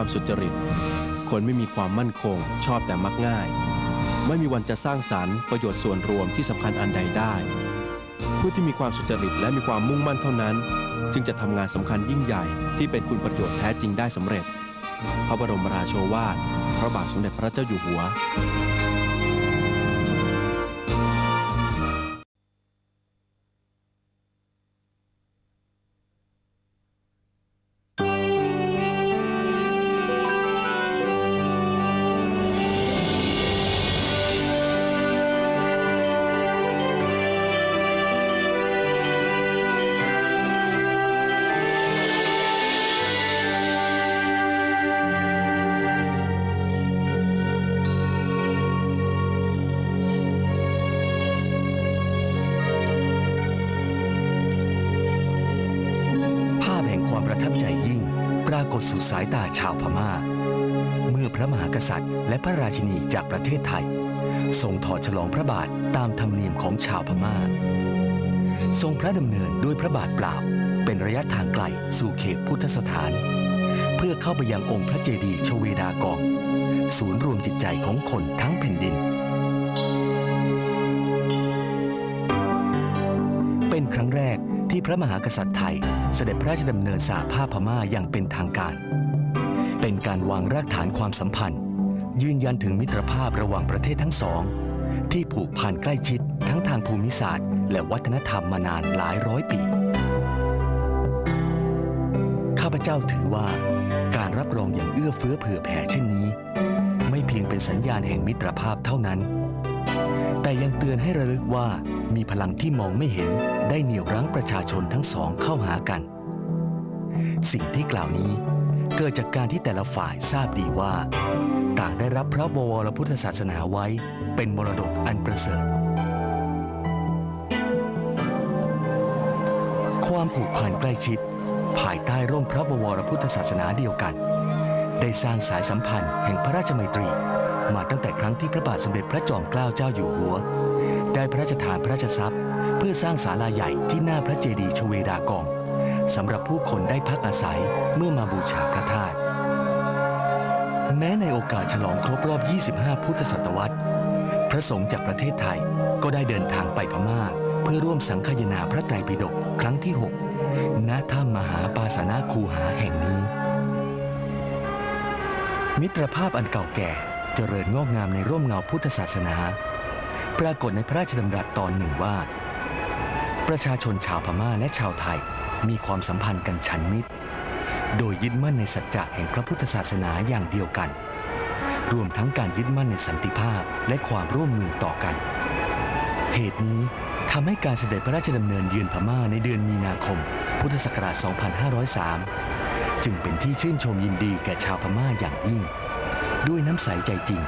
ความสุจริต คนไม่มีความมั่นคง ชอบแต่มักง่าย ไม่มีวันจะสร้างสารรค์ประโยชน์ส่วนรวมที่สำคัญอันใดได้ ผู้ที่มีความสุจริตและมีความมุ่งมั่นเท่านั้น จึงจะทำงานสำคัญยิ่งใหญ่ที่เป็นคุณประโยชน์แท้จริงได้สำเร็จ พระบรมราโชวาท พระบาทสมเด็จพระเจ้าอยู่หัว ความประทับใจยิ่ง ปรากฏสู่สายตาชาวพม่า เมื่อพระมหากษัตริย์ และพระราชินีจากประเทศไทยทรงถอดฉลองพระบาทตามธรรมเนียมของชาวพม่า ทรงพระดำเนินด้วยพระบาทเปล่า เป็นระยะทางไกลสู่เขตพุทธสถาน เพื่อเข้าไปยังองค์พระเจดีย์ชเวดากอง ศูนย์รวมจิตใจของคนทั้งแผ่นดิน เป็นครั้งแรก ที่พระมหากษัตริย์ไทย เสด็จพระราชดำเนินสหภาพพม่าอย่างเป็นทางการ เป็นการวางรากฐานความสัมพันธ์ ยืนยันถึงมิตรภาพระหว่างประเทศทั้งสอง ที่ผูกพันใกล้ชิดทั้งทางภูมิศาสตร์ และวัฒนธรรมมานานหลายร้อยปี ข้าพเจ้าถือว่า การรับรองอย่างเอื้อเฟื้อเผื่อแผ่เช่นนี้ ไม่เพียงเป็นสัญญาณแห่งมิตรภาพเท่านั้น แต่ยังเตือนให้ระลึกว่ามีพลังที่มองไม่เห็นได้เหนี่ยวรั้งประชาชนทั้งสองเข้าหากัน สิ่งที่กล่าวนี้เกิดจากการที่แต่ละฝ่ายทราบดีว่า ต่างได้รับพระบวรพุทธศาสนาไว้เป็นมรดกอันประเสริฐ ความผูกพันใกล้ชิด ภายใต้ร่มพระบวรพุทธศาสนาเดียวกัน ได้สร้างสายสัมพันธ์แห่งพระราชมัยตรี มาตั้งแต่ครั้งที่พระบาทสมเด็จพระจอมเกล้าเจ้าอยู่หัว ได้พระราชทานพระราชทรัพย์ เพื่อสร้างศาลาใหญ่ที่หน้าพระเจดีย์ชเวดากองสำหรับผู้คนได้พักอาศัยเมื่อมาบูชาพระธาตุแม้ในโอกาสฉลองครบรอบ 25 พุทธศตวรรษ พระสงฆ์จากประเทศไทยก็ได้เดินทางไปพม่า เพื่อร่วมสังคายนาพระไตรปิฎกครั้งที่ 6 ณ ถ้ำมหาปาสนาคูหาแห่งนี้ มิตรภาพอันเก่าแก่เจริญงอกงามในร่มเงาพุทธศาสนา ปรากฏในพระราชดำรัสตอนหนึ่งว่า ประชาชนชาวพม่าและชาวไทยมีความสัมพันธ์กันชันมิตร โดยยึดมั่นในสัจจะแห่งพระพุทธศาสนาอย่างเดียวกัน รวมทั้งการยึดมั่นในสันติภาพและความร่วมมือต่อกัน เหตุนี้ทำให้การเสด็จพระราชดำเนินเยือนพม่าในเดือนมีนาคม พุทธศักราช 2503 จึงเป็นที่ชื่นชมยินดีแก่ชาวพม่าอย่างยิ่ง ด้วยน้ำใสใจจริง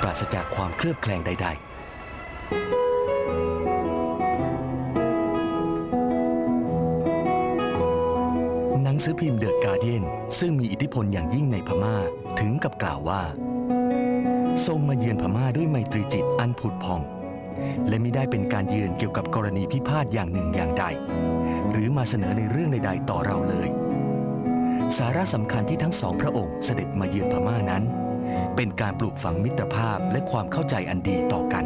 ปราศจากความเคลือบแคลงใด ๆหนังสือพิมพ์เดอะการ์เดียนซึ่งมีอิทธิพลอย่างยิ่งในพม่าถึงกับกล่าวว่า ทรงมาเยือนพม่าด้วยไมตรีจิตอันผุดพอง และมิได้เป็นการเยือนเกี่ยวกับกรณีพิพาทอย่างหนึ่งอย่างใด หรือมาเสนอในเรื่องใด ๆ ต่อเราเลย สาระสำคัญที่ทั้งสองพระองค์เสด็จมาเยือนพม่านั้น เป็นการปลูกฝังมิตรภาพและความเข้าใจอันดีต่อกัน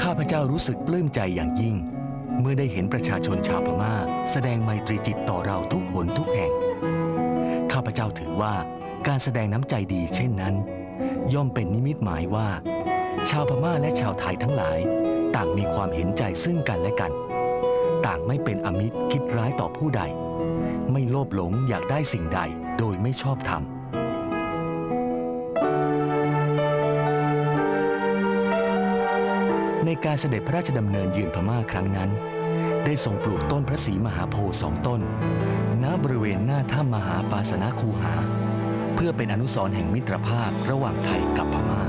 ข้าพเจ้ารู้สึกปลื้มใจอย่างยิ่ง เมื่อได้เห็นประชาชนชาวพม่า แสดงไมตรีจิตต่อเราทุกหนทุกแห่ง ข้าพเจ้าถือว่าการแสดงน้ำใจดีเช่นนั้น ย่อมเป็นนิมิตหมายว่า ชาวพม่าและชาวไทยทั้งหลาย ต่างมีความเห็นใจซึ่งกันและกัน ต่างไม่เป็นอมิตรคิดร้ายต่อผู้ใด ไม่โลภหลงอยากได้สิ่งใดโดยไม่ชอบธรรมในการเสด็จพระราชดำเนินเยือนพม่าครั้งนั้น ได้ทรงปลูกต้นพระศรีมหาโพธิ์สองต้น ณบริเวณหน้าถ้ำมหาปาสนาคูหา เพื่อเป็นอนุสรณ์แห่งมิตรภาพระหว่างไทยกับพม่า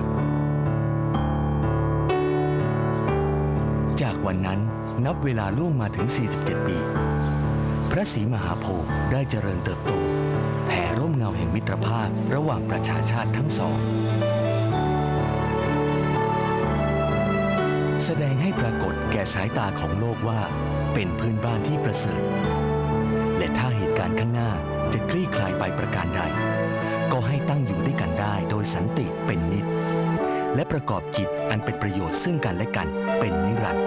จากวันนั้นนับเวลาล่วงมาถึง 47 ปี พระศรีมหาโพธิ์ได้เจริญเติบโต แผ่ร่มเงาแห่งมิตรภาพระหว่างประชาชาติทั้งสอง แสดงให้ปรากฏแก่สายตาของโลกว่า เป็นพื้นบ้านที่ประเสริฐ และถ้าเหตุการณ์ข้างหน้าจะคลี่คลายไปประการใด ก็ให้ตั้งอยู่ด้วยกันได้โดยสันติเป็นนิจและประกอบกิจอันเป็นประโยชน์ซึ่งกันและกันเป็นนิรันดร์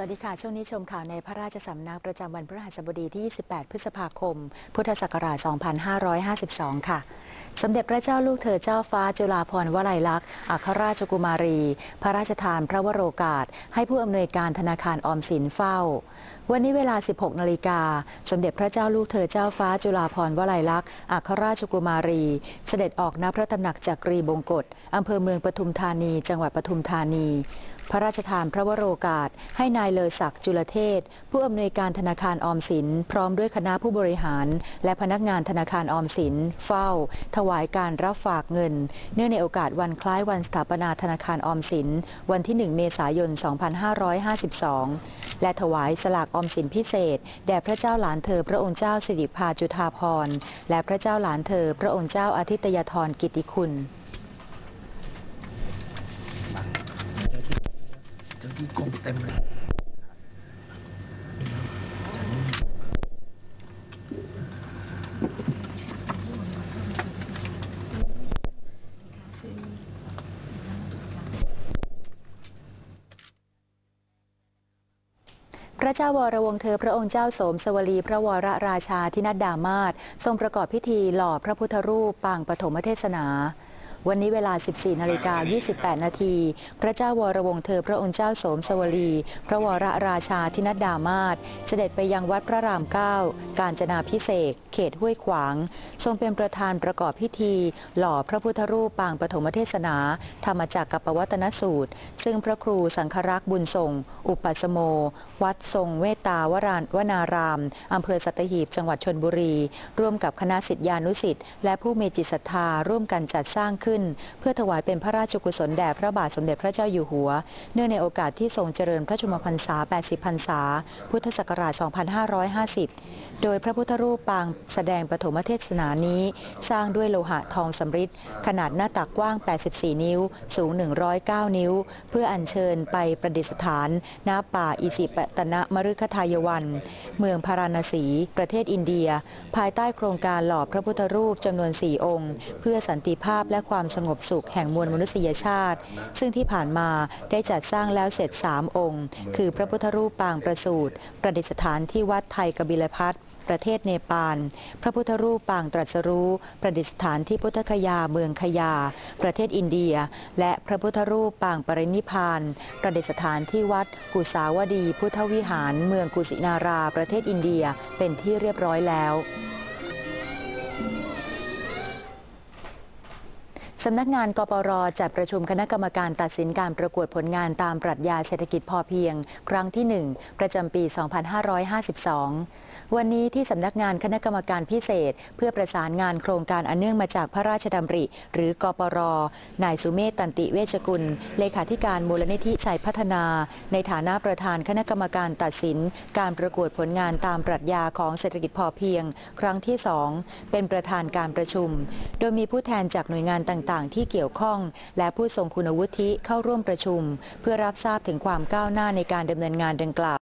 วัสดีค่ะ ช่วงนี้ชมข่าวในพระราชสำนักประจำวันพฤหัสบดีที่ 28 พฤษภาคม พุทธศักราช 2552 ค่ะ สมเด็จพระเจ้าลูกเธอเจ้าฟ้าจุฬาภรณ์วลัยลักษณ์อัครราชกุมารี พระราชทานพระวโรกาส ให้ผู้อำนวยการธนาคารออมสินเฝ้า วันนี้เวลา 16 นาฬิกา สมเด็จพระเจ้าลูกเธอเจ้าฟ้าจุฬาภรณ์วลัยลักษณ์อัครราชกุมารี เสด็จออกณพระตำหนักจักรีบงกฎอำเภอเมืองปทุมธานี จังหวัดปทุมธานี พระราชทานพระวโรกาส ให้นายเลอศักดิ์จุลเทศ ผู้อำนวยการธนาคารออมสิน พร้อมด้วยคณะผู้บริหาร และพนักงานธนาคารออมสิน เฝ้า ถวายการรับฝากเงิน เนื่องในโอกาสวันคล้ายวันสถาปนาธนาคารออมสิน วันที่ 1 เมษายน 2552 และถวายสลากออมสินพิเศษ แด่พระเจ้าหลานเธอพระองค์เจ้าสิริพาจุธาพรณ์และพระเจ้าหลานเธอพระองค์เจ้าอาทิตยธรกิติคุณเจ้าที่กรมเต็มเลย ระเจ้าวรวงเธอพระองค์เจ้าสมสวลีพระวรราชาธินัดดามาศทรงประกอบพิธีหล่อพระพุทธรูปปางปฐมเทศนา วันนี้เวลา 14 นาฬิกา 28 นาที พระเจ้าวรวงเธอพระองค์เจ้าโสมสวลี พระวรราชาธินัดดามาศเสด็จไปยังวัดพระรามเก้าการจนาพิเศษเขตห้วยขวาง ทรงเป็นประธานประกอบพิธี หล่อพระพุทธรูปปางปฐมเทศนา ธรรมจักรกับปวัตนสูตร ซึ่งพระครูสังฆรักษ์บุญทรง อุปัสโม วัดทรงเวตาวรานวนารามอำเภอสัตหีบจังหวัดชนบุรี ร่วมกับคณะสิทธิานุสิทธิ์และผู้มีจิตศรัทธาร่วมกันจัดสร้างขึ้นเพื่อถวายเป็นพระราชกุศลแด่พระบาทสมเด็จพระเจ้าอยู่หัว เนื่องในโอกาสที่ทรงเจริญพระชนมพรรษา 80 พรรษา พุทธศักราช 2550 โดยพระพุทธรูปปางแสดงปฐมเทศนานี้ สร้างด้วยโลหะทองสำริดขนาดหน้าตักกว้าง 84 นิ้ว สูง 109 นิ้ว เพื่ออัญเชิญไปประดิษฐานณป่าอิสิปตนะมฤคทายวัน เมืองพาราณสี ประเทศอินเดีย ภายใต้โครงการหล่อพระพุทธรูปจำนวน 4 องค์ เพื่อสันติภาพและความความสงบสุขแห่งมวลมนุษยชาติ ซึ่งที่ผ่านมาได้จัดสร้างแล้วเสร็จ3องค์ คือพระพุทธรูปปางประสูตรประดิษฐานที่วัดไทยกบิลพัทประเทศเนปาล พระพุทธรูปปางตรัสรู้ ประดิษฐานที่พุทธคยาเมืองคยา ประเทศอินเดีย และพระพุทธรูปปางปรินิพาน ประดิษฐานที่วัดกุสาวดี พุทธวิหาร เมืองกุสินารา ประเทศอินเดีย เป็นที่เรียบร้อยแล้ว สำนักงานกปรจัดประชุมคณะกรรมการตัดสินการประกวดผลงานตามปรัชญาเศรษฐกิจพอเพียง ครั้งที่ 1 ประจำปี 2552 วันนี้ที่สำนักงานคณะกรรมการพิเศษ เพื่อประสานงานโครงการอันเนื่องมาจากพระราชดำริ หรือกปร นายสุเมธตันติเวชกุล เลขาธิการมูลนิธิชัยพัฒนา ในฐานะประธานคณะกรรมการตัดสิน การประกวดผลงานตามปรัชญาของเศรษฐกิจพอเพียง ครั้งที่ 2 เป็นประธานการประชุม โดยมีผู้แทนจากหน่วยงานต่างต่างๆ ที่เกี่ยวข้อง และผู้ทรงคุณวุฒิเข้าร่วมประชุม เพื่อรับทราบถึงความก้าวหน้าในการดำเนินงานดังกล่าว